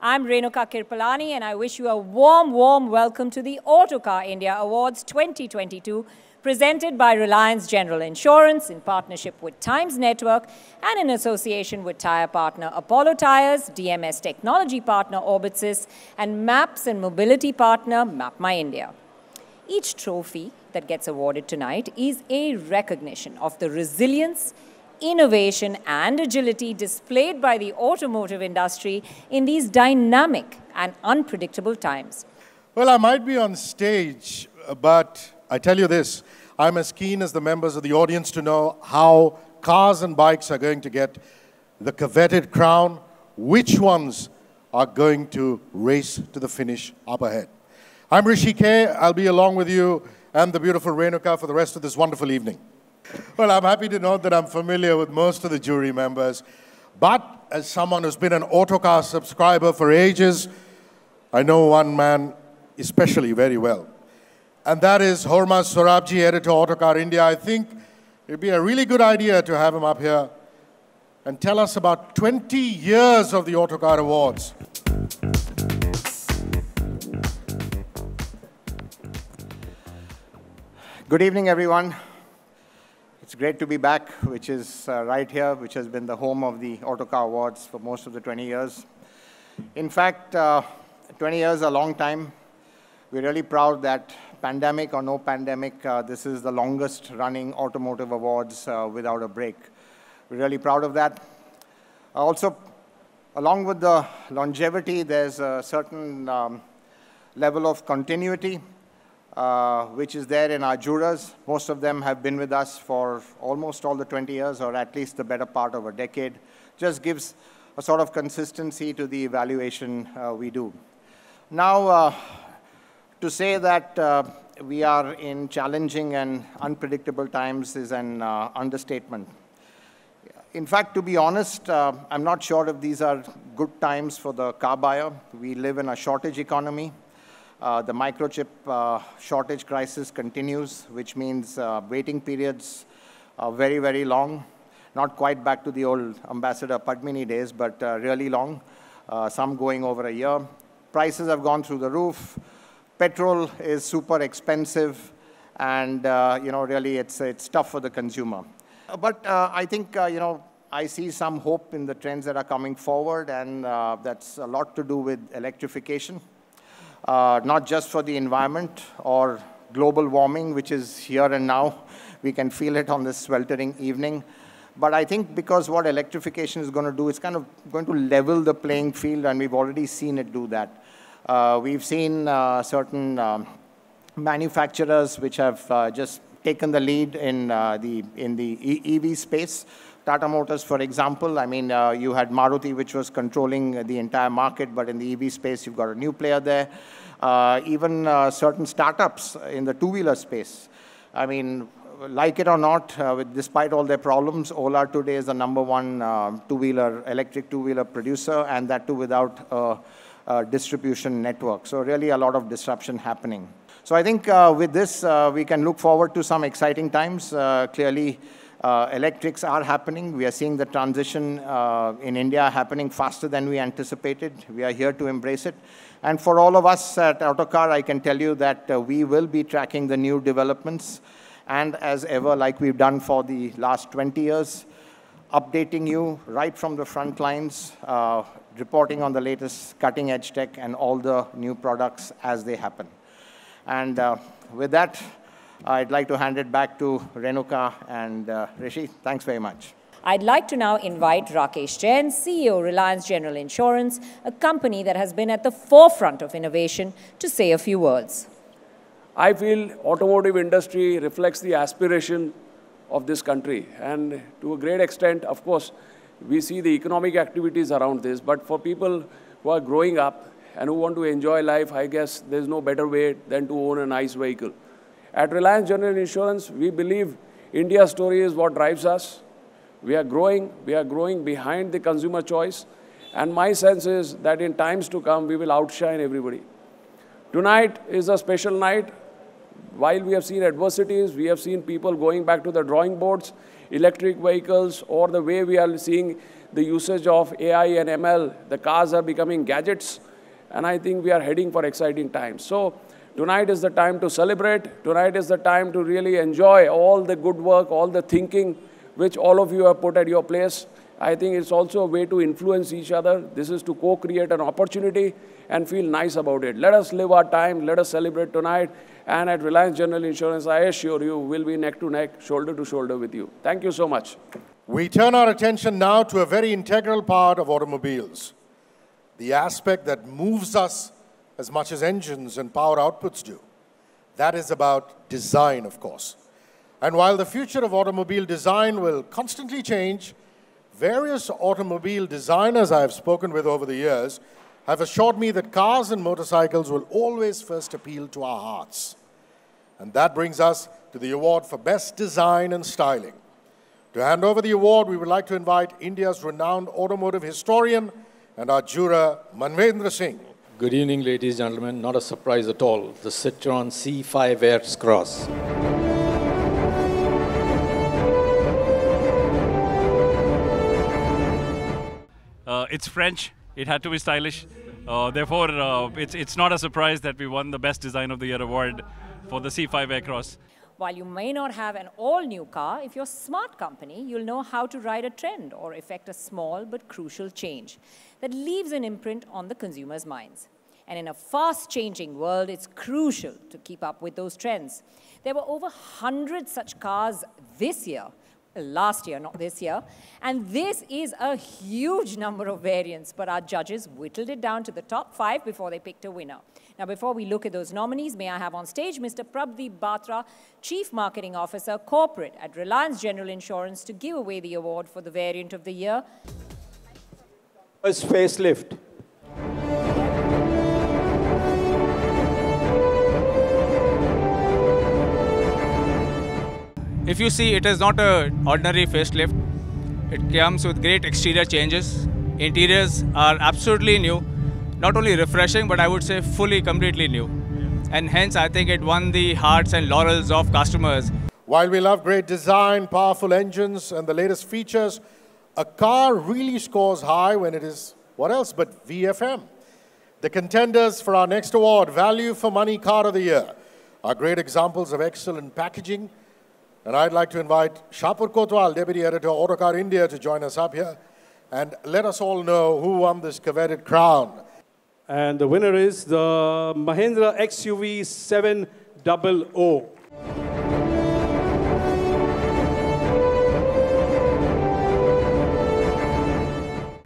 I'm Renuka Kirpalani and I wish you a warm, warm welcome to the Autocar India Awards 2022 presented by Reliance General Insurance in partnership with Times Network and in association with tire partner Apollo Tyres, DMS technology partner Orbitsys, and Maps and mobility partner MapMyIndia. Each trophy that gets awarded tonight is a recognition of the resilience, innovation and agility displayed by the automotive industry in these dynamic and unpredictable times. Well, I might be on stage, uh, but I tell you this, I'm as keen as the members of the audience to know how cars and bikes are going to get the coveted crown, which ones are going to race to the finish up ahead. I'm Rishi K. I'll be along with you and the beautiful Renuka for the rest of this wonderful evening. Well, I'm happy to note that I'm familiar with most of the jury members, but as someone who's been an Autocar subscriber for ages, I know one man especially very well. And that is Hormazd Sorabjee, editor Autocar India. I think it'd be a really good idea to have him up here and tell us about 20 years of the Autocar Awards. Good evening, everyone. Great to be back, which is uh, right here, which has been the home of the Autocar Awards for most of the 20 years. In fact, uh, 20 years a long time. We're really proud that pandemic or no pandemic, uh, this is the longest running automotive awards uh, without a break. We're really proud of that. Also, along with the longevity, there's a certain um, level of continuity uh, which is there in our jurors. Most of them have been with us for almost all the 20 years, or at least the better part of a decade. Just gives a sort of consistency to the evaluation uh, we do. Now, uh, to say that uh, we are in challenging and unpredictable times is an uh, understatement. In fact, to be honest, I'm not sure if these are good times for the car buyer. We live in a shortage economy. Uh, the microchip uh, shortage crisis continues, which means uh, waiting periods are very, very long. Not quite back to the old Ambassador Padmini days, but uh, really long, uh, some going over a year. Prices have gone through the roof. Petrol is super expensive, and you know, really it's, it's tough for the consumer. But I think, you know, I see some hope in the trends that are coming forward, and that's a lot to do with electrification uh, not just for the environment or global warming, which is here and now. We can feel it on this sweltering evening. But I think because what electrification is going to do, it's kind of going to level the playing field, and we've already seen it do that. Uh, we've seen uh, certain um, manufacturers which have uh, just taken the lead in uh, the in the e EV space. Tata Motors, for example, I mean, uh, you had Maruti, which was controlling the entire market, but in the EV space, you've got a new player there. Uh, even uh, certain startups in the two-wheeler space. I mean, like it or not, uh, with, despite all their problems, Ola today is the number one uh, two-wheeler, electric two-wheeler producer, and that too without a, distribution network. So really a lot of disruption happening. So I think uh, with this, we can look forward to some exciting times. clearly, uh, electrics are happening. We are seeing the transition uh, in India happening faster than we anticipated. We are here to embrace it. And for all of us at Autocar, I can tell you that uh, we will be tracking the new developments. And as ever, like we've done for the last 20 years, updating you right from the front lines, uh, reporting on the latest cutting edge tech and all the new products as they happen. And uh, with that, I'd like to hand it back to Renuka and uh, Rishi. Thanks very much. I'd like to now invite Rakesh Jain, CEO Reliance General Insurance, a company that has been at the forefront of innovation, to say a few words. I feel automotive industry reflects the aspiration of this country. And to a great extent, of course, we see the economic activities around this. But for people who are growing up and who want to enjoy life, I guess there's no better way than to own a nice vehicle. At Reliance General Insurance, we believe India's story is what drives us. We are growing, we are growing behind the consumer choice. And my sense is that in times to come, we will outshine everybody. Tonight is a special night. while we have seen adversities, we have seen people going back to the drawing boards, electric vehicles, or the way we are seeing the usage of AI and ML, the cars are becoming gadgets, and I think we are heading for exciting times. So tonight is the time to celebrate. Tonight is the time to really enjoy all the good work, all the thinking which all of you have put at your place. I think it's also a way to influence each other. This is to co-create an opportunity and feel nice about it. Let us live our time. Let us celebrate tonight. And at Reliance General Insurance, I assure you, we'll be neck to neck, shoulder to shoulder with you. Thank you so much. We turn our attention now to a very integral part of automobiles, the aspect that moves us as much as engines and power outputs do. That is about design, of course. And while the future of automobile design will constantly change, various automobile designers I have spoken with over the years have assured me that cars and motorcycles will always first appeal to our hearts. And that brings us to the award for Best Design and Styling. To hand over the award, we would like to invite India's renowned automotive historian and our juror, Manvendra Singh. Good evening, ladies and gentlemen. Not a surprise at all. The Citroen C5 Air Cross. Uh, it's French. It had to be stylish. Uh, therefore, uh, it's, it's not a surprise that we won the Best Design of the Year award for the C5 Aircross. While you may not have an all-new car, if you're a smart company, you'll know how to ride a trend or effect a small but crucial change that leaves an imprint on the consumer's minds. And in a fast-changing world, it's crucial to keep up with those trends. There were over 100 such cars this year, last year, not this year. And this is a huge number of variants, but our judges whittled it down to the top five before they picked a winner. Now, before we look at those nominees, may I have on stage Mr. Prabdeep Batra, Chief Marketing Officer, Corporate at Reliance General Insurance, to give away the award for the variant of the year. First facelift. If you see, it is not an ordinary facelift. It comes with great exterior changes. Interiors are absolutely new, not only refreshing, but I would say fully, completely new. And hence, I think it won the hearts and laurels of customers. While we love great design, powerful engines, and the latest features, a car really scores high when it is what else but VFM. The contenders for our next award, Value for Money Car of the Year, are great examples of excellent packaging, and I'd like to invite Shapur Kotwal, Deputy Editor, of Autocar India, to join us up here and let us all know who won this coveted crown. And the winner is the Mahindra XUV 700.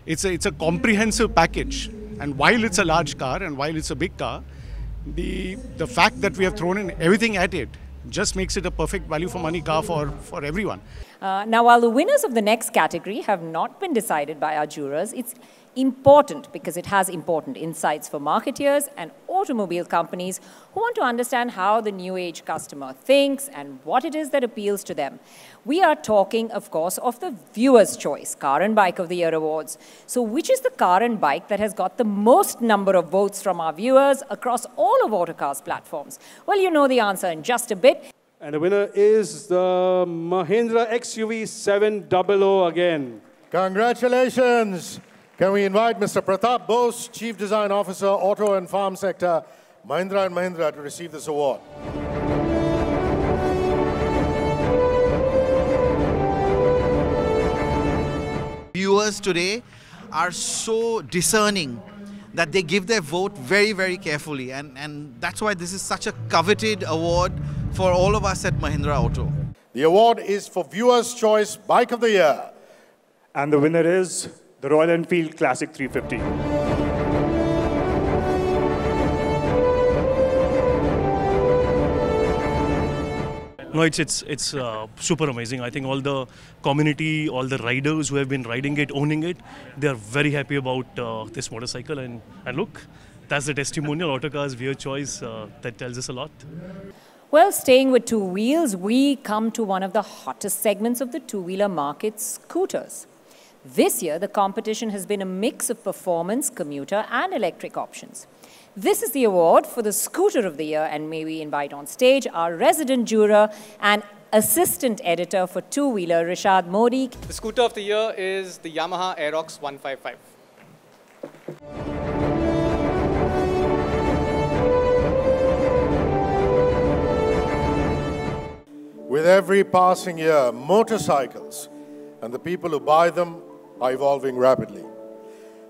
It's a, it's a comprehensive package. And while it's a large car and while it's a big car, the, the fact that we have thrown in everything at it just makes it a perfect value for money car for, for everyone. Uh, now, while the winners of the next category have not been decided by our jurors, it's important because it has important insights for marketeers and automobile companies who want to understand how the new age customer thinks and what it is that appeals to them. We are talking, of course, of the viewer's choice, Car and Bike of the Year awards. So which is the car and bike that has got the most number of votes from our viewers across all of Autocar's platforms? Well, you know the answer in just a bit. And the winner is the Mahindra XUV 700 again. Congratulations. Can we invite Mr. Pratap Bose, Chief Design Officer, Auto and Farm Sector, Mahindra & Mahindra, to receive this award. Viewers today are so discerning that they give their vote very, very carefully. And, and that's why this is such a coveted award for all of us at Mahindra Auto. The award is for Viewer's Choice Bike of the Year. And the winner is the Royal Enfield Classic 350. No, it's it's it's uh, super amazing. I think all the community, all the riders who have been riding it, owning it, they are very happy about uh, this motorcycle. And and look, that's the testimonial. Autocar's viewer choice uh, that tells us a lot. Well, staying with two wheels, we come to one of the hottest segments of the two-wheeler market, scooters. This year, the competition has been a mix of performance, commuter, and electric options. This is the award for the Scooter of the Year, and may we invite on stage our resident juror and assistant editor for two-wheeler, Rishad Modi. The scooter of the year is the Yamaha Aerox 155. With every passing year, motorcycles and the people who buy them are evolving rapidly.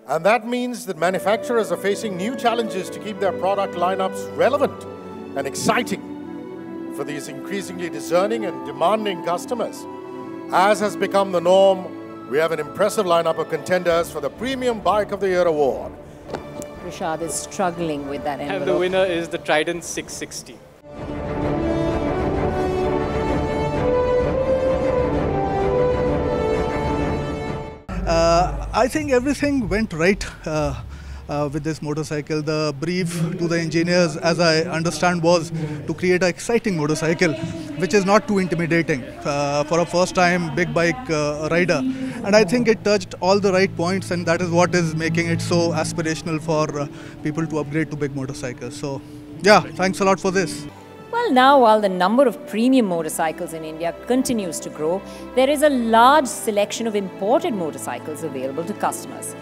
And that means that manufacturers are facing new challenges to keep their product lineups relevant and exciting for these increasingly discerning and demanding customers. As has become the norm, we have an impressive lineup of contenders for the Premium Bike of the Year award. Rishad is struggling with that envelope. And the winner is the Trident 660. Uh, I think everything went right uh, uh, with this motorcycle. The brief to the engineers, as I understand, was to create an exciting motorcycle, which is not too intimidating uh, for a first-time big bike uh, rider. And I think it touched all the right points, and that is what is making it so aspirational for uh, people to upgrade to big motorcycles. So, yeah, thanks a lot for this. Well, now, while the number of premium motorcycles in India continues to grow, there is a large selection of imported motorcycles available to customers.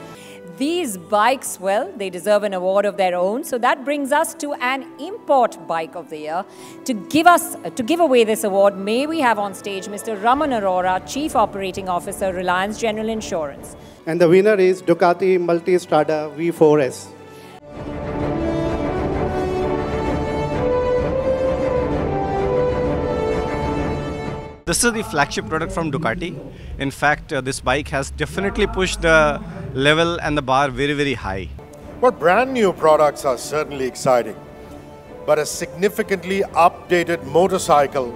These bikes, well, they deserve an award of their own. So that brings us to an import bike of the year. To give us, to give away this award, may we have on stage Mr. Raman Arora, Chief Operating Officer, Reliance General Insurance. And the winner is Ducati Multistrada V4S. This is the flagship product from Ducati. In fact, uh, this bike has definitely pushed the level and the bar very, very high. Well, brand new products are certainly exciting, but a significantly updated motorcycle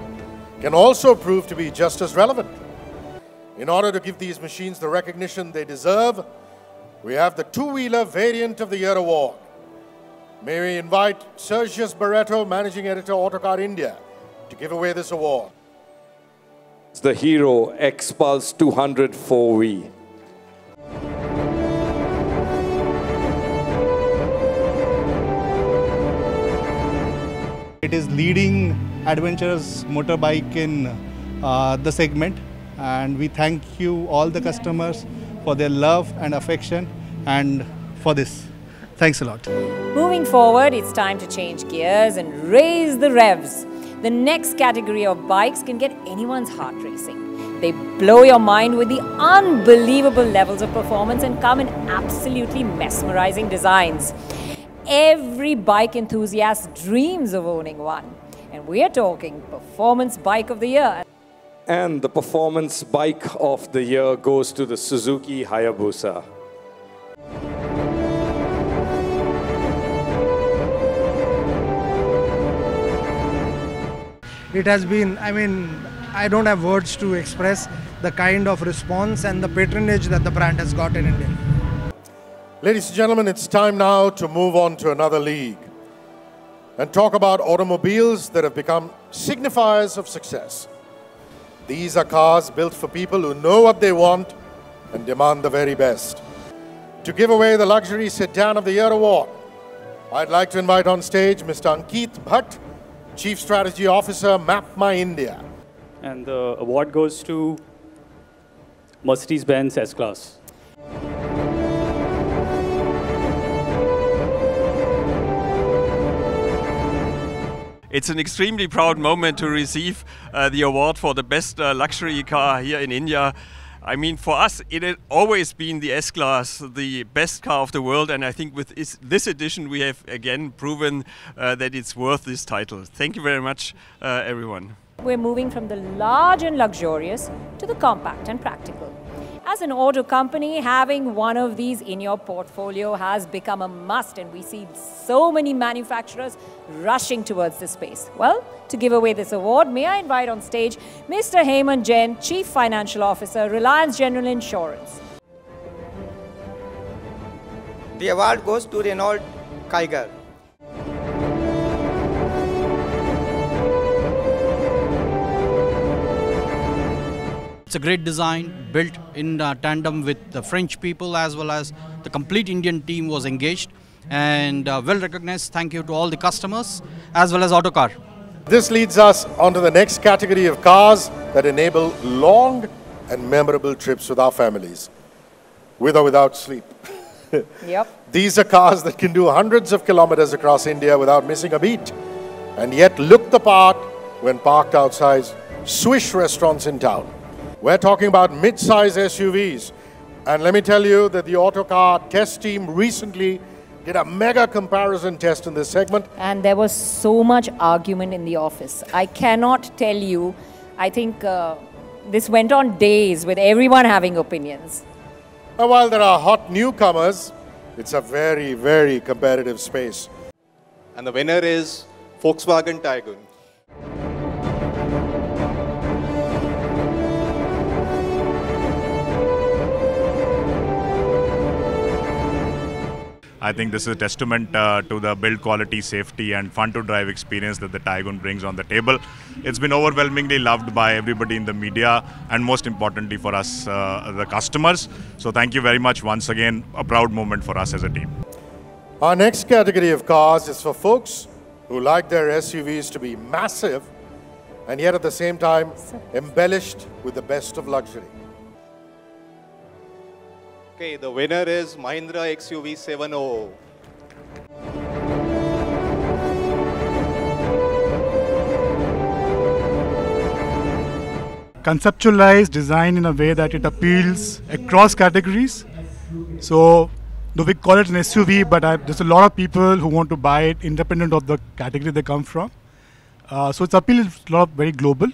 can also prove to be just as relevant. In order to give these machines the recognition they deserve, we have the two-wheeler variant of the year award. May we invite Sergius Barreto, Managing Editor, Autocar India, to give away this award. It's the Hero X-Pulse 200 4V. It is leading adventurous motorbike in uh, the segment and we thank you all the customers for their love and affection and for this. Thanks a lot. Moving forward, it's time to change gears and raise the revs. The next category of bikes can get anyone's heart racing. They blow your mind with the unbelievable levels of performance and come in absolutely mesmerizing designs. Every bike enthusiast dreams of owning one. And we're talking Performance Bike of the Year. And the Performance Bike of the Year goes to the Suzuki Hayabusa. It has been, I mean, I don't have words to express the kind of response and the patronage that the brand has got in India. Ladies and gentlemen, it's time now to move on to another league and talk about automobiles that have become signifiers of success. These are cars built for people who know what they want and demand the very best. To give away the Luxury Sedan of the Year award, I'd like to invite on stage Mr. Ankit Bhatt, Chief Strategy Officer, MapMyIndia. And the award goes to Mercedes-Benz S-Class. It's an extremely proud moment to receive uh, the award for the best uh, luxury car here in India. I mean, for us, it had always been the S-Class, the best car of the world, and I think with this, this edition we have again proven uh, that it's worth this title. Thank you very much, uh, everyone. We're moving from the large and luxurious to the compact and practical. As an auto company, having one of these in your portfolio has become a must, and we see so many manufacturers rushing towards this space. Well, to give away this award, may I invite on stage Mr. Hemant Jain, Chief Financial Officer, Reliance General Insurance. The award goes to Renault Kiger. It's a great design built in uh, tandem with the French people as well as the complete Indian team was engaged and uh, well recognized. Thank you to all the customers as well as Autocar. This leads us on to the next category of cars that enable long and memorable trips with our families, with or without sleep. Yep. These are cars that can do hundreds of kilometers across India without missing a beat, and yet look the part when parked outside swish restaurants in town. We're talking about mid-size SUVs, and let me tell you that the Autocar test team recently did a mega comparison test in this segment. And there was so much argument in the office. I cannot tell you. I think uh, this went on days with everyone having opinions. Now, while there are hot newcomers, it's a very, very competitive space. And the winner is Volkswagen Tiguan. I think this is a testament uh, to the build quality, safety, and fun to drive experience that the Tiguan brings on the table. It's been overwhelmingly loved by everybody in the media, and most importantly for us, uh, the customers. So, thank you very much once again. A proud moment for us as a team. Our next category of cars is for folks who like their SUVs to be massive and yet at the same time embellished with the best of luxury. Okay, the winner is Mahindra XUV 700. conceptualized, designed in a way that it appeals across categories. So, though we call it an SUV, but I, there's a lot of people who want to buy it independent of the category they come from. Uh, so, its appeal is a lot of very global.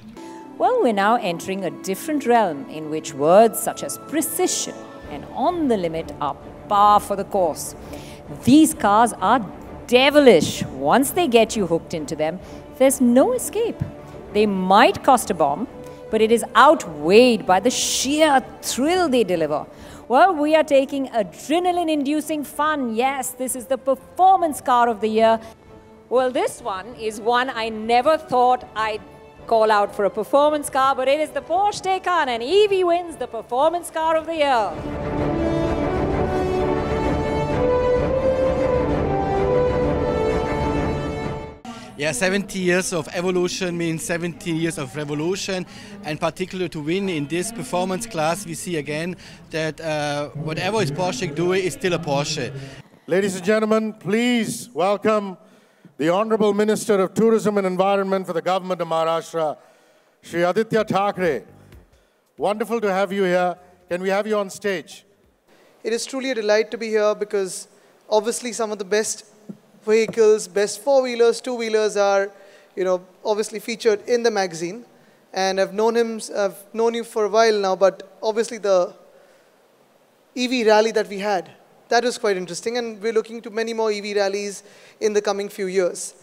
Well, we're now entering a different realm in which words such as precision and on the limit are par for the course. These cars are devilish. Once they get you hooked into them, there's no escape. They might cost a bomb, but it is outweighed by the sheer thrill they deliver. Well, we are taking adrenaline inducing fun. Yes, this is the performance car of the year. Well, this one is one I never thought I'd call out for a performance car, but it is the Porsche Taycan, and EV wins the performance car of the year. Yeah, 70 years of evolution means 70 years of revolution, and particularly to win in this performance class, we see again that uh, whatever is Porsche doing is still a Porsche. Ladies and gentlemen, please welcome the Honorable Minister of Tourism and Environment for the Government of Maharashtra, Shri Aaditya Thackeray. Wonderful to have you here. Can we have you on stage? It is truly a delight to be here because obviously some of the best vehicles, best four-wheelers, two-wheelers are, you know, obviously featured in the magazine. And I've known him, I've known you for a while now, but obviously the EV rally that we had, that was quite interesting. And we're looking to many more EV rallies in the coming few years.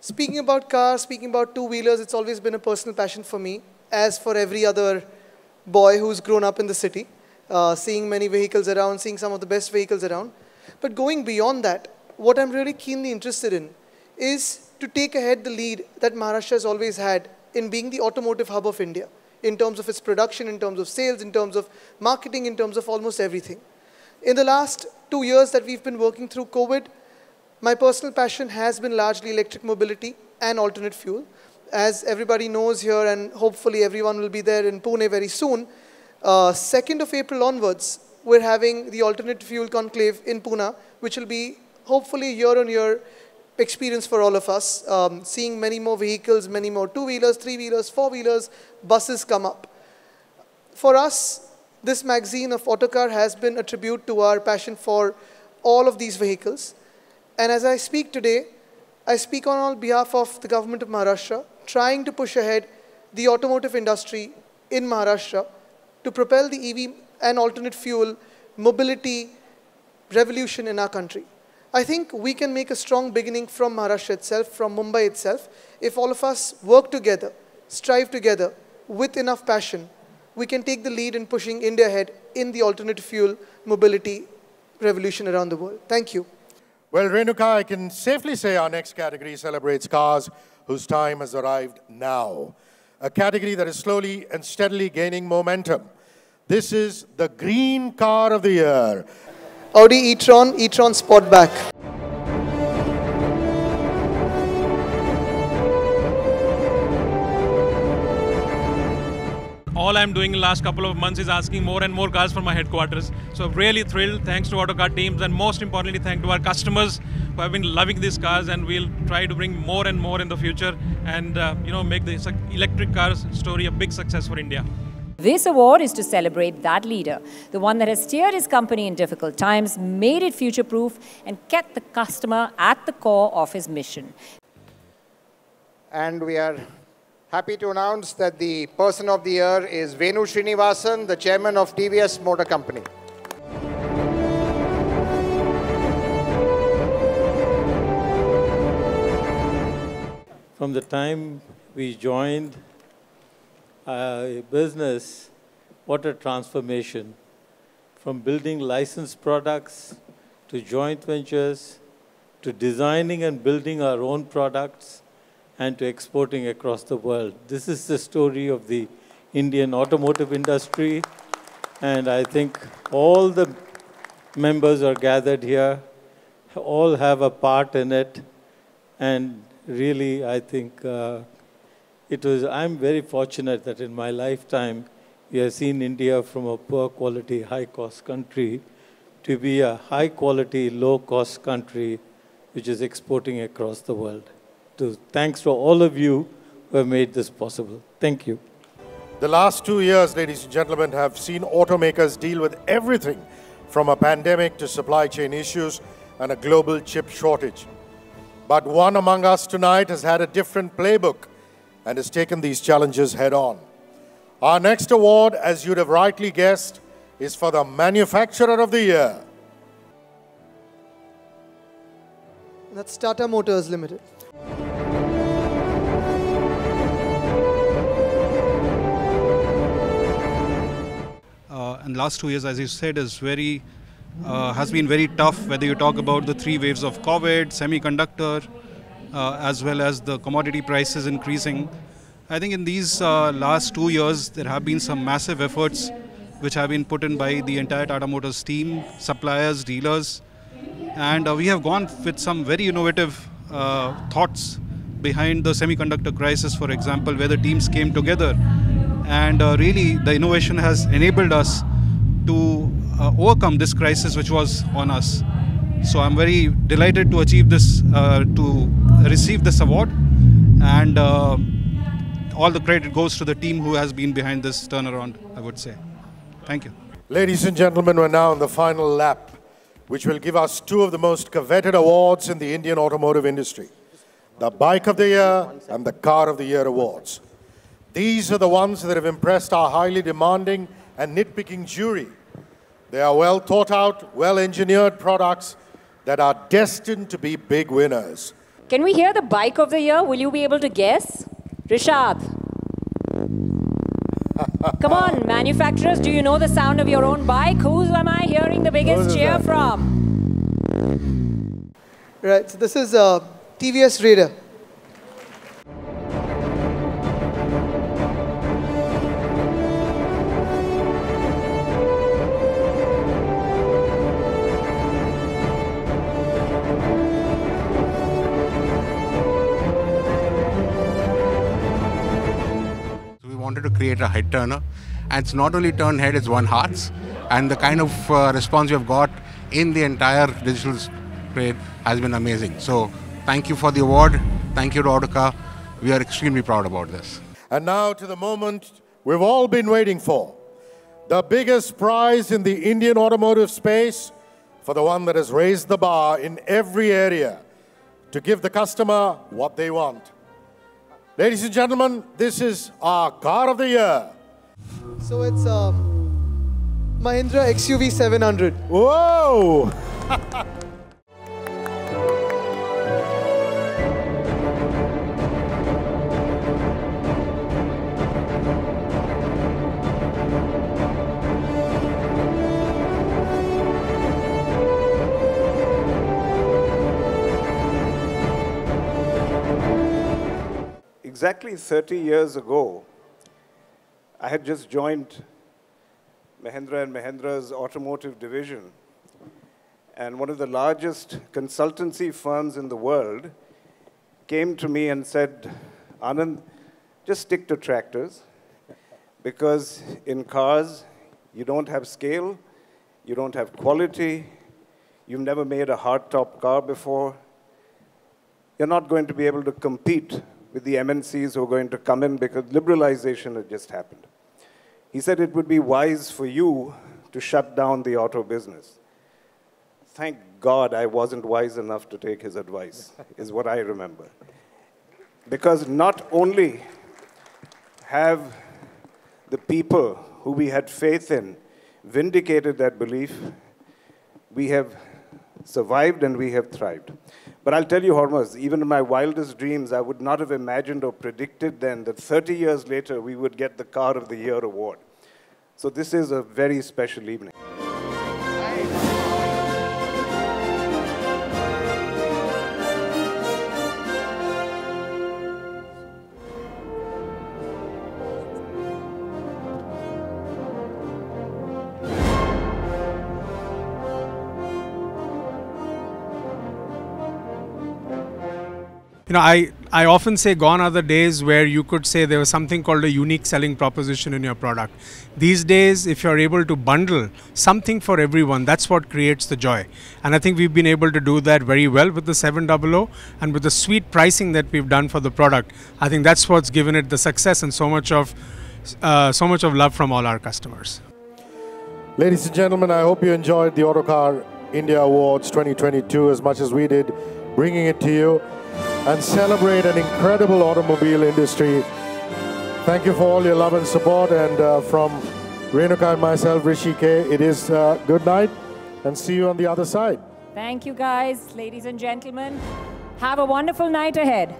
Speaking about cars, speaking about two-wheelers, it's always been a personal passion for me, as for every other boy who's grown up in the city, uh, seeing many vehicles around, seeing some of the best vehicles around. But going beyond that, what I'm really keenly interested in is to take ahead the lead that Maharashtra has always had in being the automotive hub of India, in terms of its production, in terms of sales, in terms of marketing, in terms of almost everything. In the last two years that we've been working through COVID, my personal passion has been largely electric mobility and alternate fuel. As everybody knows here, and hopefully everyone will be there in Pune very soon, uh, 2nd of April onwards, we're having the alternate fuel conclave in Pune, which will be hopefully year-on-year experience for all of us, um, seeing many more vehicles, many more two-wheelers, three-wheelers, four-wheelers, buses come up. For us, this magazine of Autocar has been a tribute to our passion for all of these vehicles. And as I speak today, I speak on all behalf of the government of Maharashtra, trying to push ahead the automotive industry in Maharashtra to propel the EV and alternate fuel mobility revolution in our country. I think we can make a strong beginning from Maharashtra itself, from Mumbai itself. If all of us work together, strive together with enough passion, we can take the lead in pushing India ahead in the alternative fuel mobility revolution around the world. Thank you. Well, Renuka, I can safely say our next category celebrates cars whose time has arrived now. A category that is slowly and steadily gaining momentum. This is the green car of the year. Audi e-tron, e-tron Sportback. I'm doing in the last couple of months is asking more and more cars from my headquarters. So really thrilled. Thanks to Autocar teams and most importantly, thank to our customers who have been loving these cars and we'll try to bring more and more in the future and uh, you know make the electric cars story a big success for India. This award is to celebrate that leader, the one that has steered his company in difficult times, made it future proof, and kept the customer at the core of his mission. And we are happy to announce that the person of the year is Venu Srinivasan, the chairman of TVS Motor Company. From the time we joined uh, business, what a transformation. From building licensed products to joint ventures to designing and building our own products and to exporting across the world. This is the story of the Indian automotive industry, and I think all the members are gathered here, all have a part in it, and really, I think uh, it was, I'm very fortunate that in my lifetime, we have seen India from a poor quality, high cost country to be a high quality, low cost country which is exporting across the world to thanks to all of you who have made this possible. Thank you. The last two years, ladies and gentlemen, have seen automakers deal with everything from a pandemic to supply chain issues and a global chip shortage. But one among us tonight has had a different playbook and has taken these challenges head on. Our next award, as you'd have rightly guessed, is for the Manufacturer of the Year. That's Tata Motors Limited. And last two years, as you said, is very uh, has been very tough. Whether you talk about the three waves of COVID, semiconductor, uh, as well as the commodity prices increasing, I think in these uh, last two years there have been some massive efforts which have been put in by the entire Tata Motors team, suppliers, dealers, and uh, we have gone with some very innovative uh, thoughts behind the semiconductor crisis, for example, where the teams came together and uh, really the innovation has enabled us to uh, overcome this crisis which was on us. So I'm very delighted to achieve this, uh, to receive this award, and uh, all the credit goes to the team who has been behind this turnaround, I would say. Thank you. Ladies and gentlemen, we're now in the final lap, which will give us two of the most coveted awards in the Indian automotive industry the Bike of the Year and the Car of the Year awards. These are the ones that have impressed our highly demanding and nitpicking jury. They are well thought out, well engineered products that are destined to be big winners. Can we hear the bike of the year? Will you be able to guess? Rishad. Come on, manufacturers, do you know the sound of your own bike? Whose am I hearing the biggest cheer that? from? Right, so this is a uh, TVS Raider. Wanted to create a head turner. And it's not only turn head, it's one hearts. And the kind of uh, response you've got in the entire digital trade has been amazing. So thank you for the award. Thank you to Autocar. We are extremely proud about this. And now to the moment we've all been waiting for. The biggest prize in the Indian automotive space for the one that has raised the bar in every area to give the customer what they want. Ladies and gentlemen, this is our car of the year. So it's um, Mahindra XUV 700. Whoa! exactly 30 years ago, I had just joined Mahindra and Mahindra's automotive division. And one of the largest consultancy firms in the world came to me and said, Anand, just stick to tractors. Because in cars, you don't have scale, you don't have quality, you've never made a hardtop car before. You're not going to be able to compete with the MNCs who are going to come in because liberalization had just happened. He said it would be wise for you to shut down the auto business. Thank God I wasn't wise enough to take his advice, is what I remember. Because not only have the people who we had faith in vindicated that belief, we have survived and we have thrived. But I'll tell you, Hormazd, even in my wildest dreams, I would not have imagined or predicted then that 30 years later we would get the Car of the Year award. So this is a very special evening. You know, I, I often say gone are the days where you could say there was something called a unique selling proposition in your product. These days, if you're able to bundle something for everyone, that's what creates the joy. And I think we've been able to do that very well with the 700 and with the sweet pricing that we've done for the product. I think that's what's given it the success and so much of, uh, so much of love from all our customers. Ladies and gentlemen, I hope you enjoyed the Autocar India Awards 2022 as much as we did, bringing it to you and celebrate an incredible automobile industry. Thank you for all your love and support. And uh, from Renuka and myself, Rishi K, it is uh, good night and see you on the other side. Thank you, guys, ladies and gentlemen. Have a wonderful night ahead.